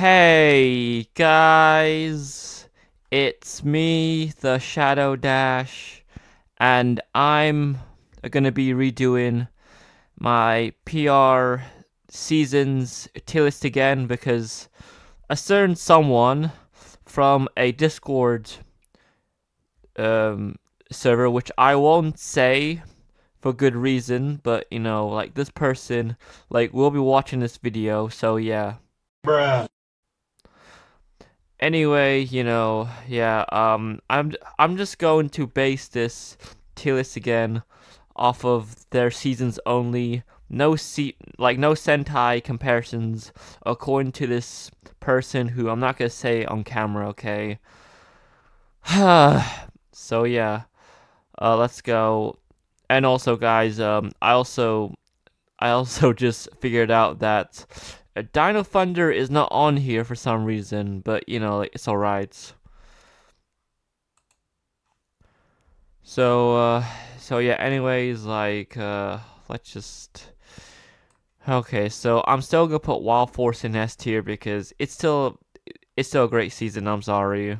Hey guys, it's me, the Shadow Dash, and I'm gonna be redoing my PR seasons tier list again because a certain someone from a Discord um, server, which I won't say for good reason, but you know, like this person, like will be watching this video, so yeah. Bruh. Anyway, you know, yeah, um, I'm I'm just going to base this tier list again off of their seasons only. No se- like no Sentai comparisons according to this person who I'm not gonna say on camera, okay? so yeah, uh, let's go. And also, guys, um, I also I also just figured out that Dino Thunder is not on here for some reason, but you know, it's alright. So, uh, so yeah, anyways, like, uh, let's just. Okay, so I'm still gonna put Wild Force in S tier because it's still, it's still a great season. I'm sorry.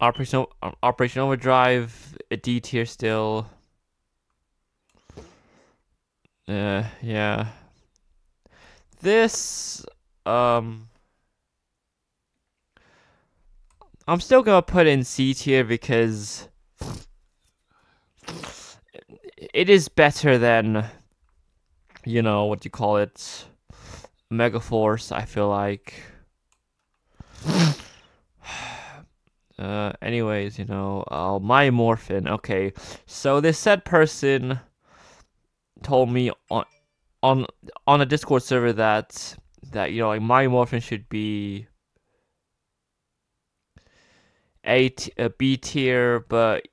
Operation Operation Overdrive, a D tier still. Uh, yeah. This, um, I'm still gonna put in C tier because it is better than, you know, what you call it, Megaforce. I feel like. Uh, anyways, you know, uh, my morphin. Okay, so this said person told me on on on a Discord server that that you know like my morphin should be a, t- a B tier, but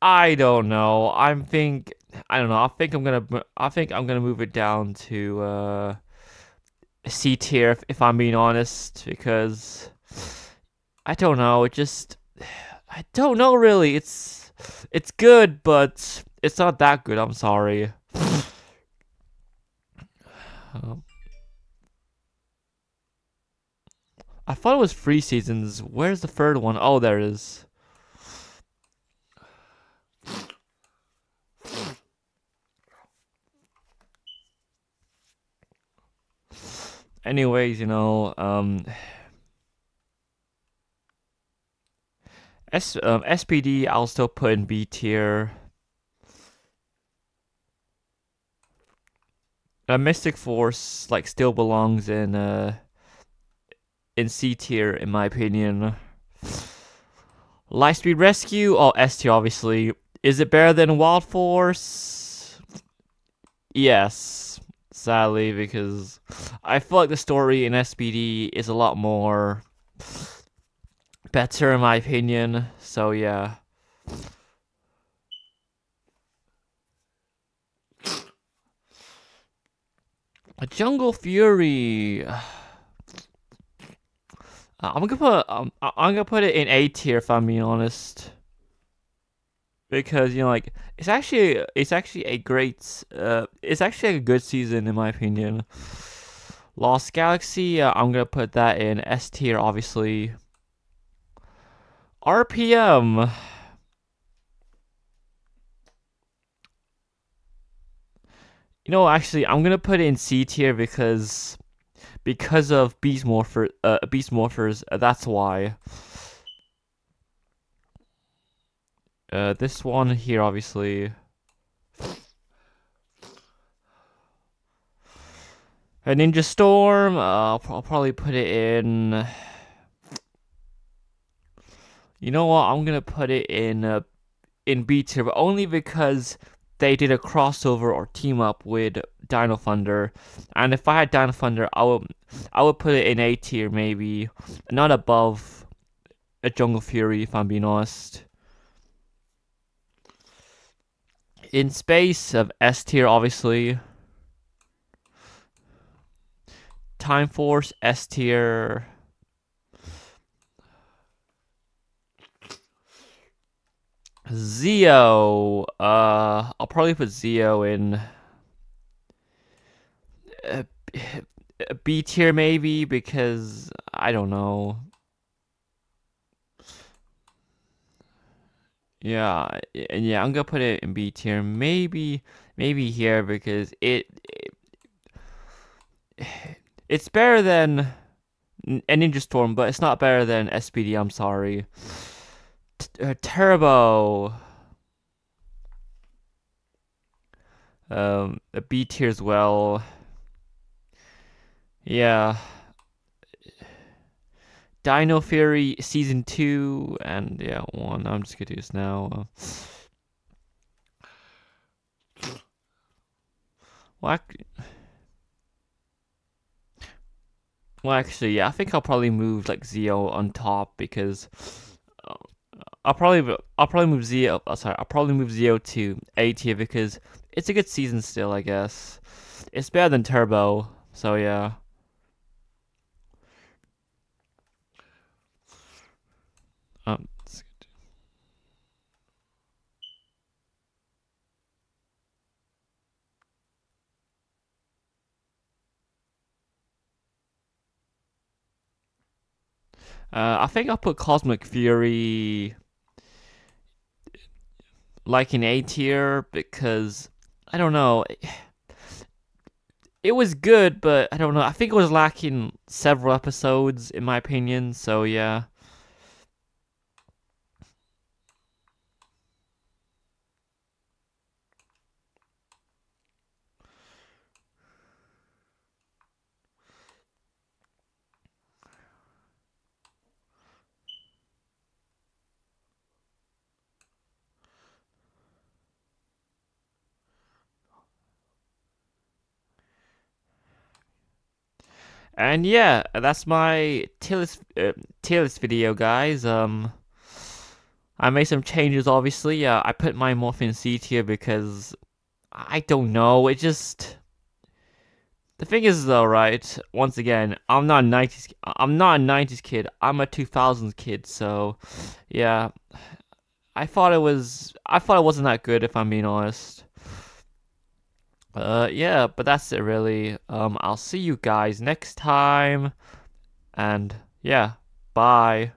I don't know. I'm think I don't know. I think I'm gonna I think I'm gonna move it down to uh, C tier if, if I'm being honest because I don't know. It just I don't know really. It's it's good, but it's not that good. I'm sorry. um, I thought it was three seasons. Where's the third one? Oh, there it is. Anyways, you know, um, S um, SPD I'll still put in B tier. A Mystic Force like still belongs in uh in C tier in my opinion. Lightspeed Rescue, oh S tier obviously. Is it better than Wild Force? Yes, sadly, because I feel like the story in SPD is a lot more better in my opinion. So yeah. A Jungle Fury. I'm gonna put um, I'm gonna put it in A tier if I'm being honest, because you know like it's actually it's actually a great uh it's actually a good season in my opinion. Lost Galaxy uh, I'm gonna put that in S tier obviously. RPM. You know, actually, I'm gonna put it in C tier because because of Beast Morpher, uh, Beast Morphers. Uh, that's why. Uh, this one here, obviously. A Ninja Storm. Uh, I'll, I'll probably put it in. You know what? I'm gonna put it in uh, in B tier, but only because they did a crossover or team up with Dino Thunder. And if I had Dino Thunder, I would I would put it in A tier maybe, not above a Jungle Fury if I'm being honest. In space of S tier obviously. Time Force S tier. Zeo. Uh, I'll probably put Zeo in uh, B tier maybe because I don't know. Yeah, and yeah, I'm gonna put it in B tier. Maybe, maybe here because it, it it's better than a Ninja Storm, but it's not better than SPD. I'm sorry. Uh, Turbo. Um, a B tier as well. Yeah. Dino Fury Season 2, and yeah, 1. I'm just gonna do this now. Well, well, actually, yeah, I think I'll probably move like Zeo on top because I'll probably I'll probably move Zeo. Oh, sorry, I'll probably move Zeo to A tier because it's a good season still. I guess it's better than Turbo. So yeah. Um, uh, I think I'll put Cosmic Fury like an A tier because I don't know. It was good, but I don't know. I think it was lacking several episodes in my opinion. So yeah. And yeah, that's my tier list, uh, video, guys. Um, I made some changes, obviously. Uh, I put my Morphin C tier because I don't know. It just the thing is, though, right? Once again, I'm not a '90s. I'm not a '90s kid. I'm a 2000s kid. So, yeah, I thought it was. I thought it wasn't that good, if I'm being honest. Uh, yeah, but that's it really. Um, I'll see you guys next time. And yeah, bye.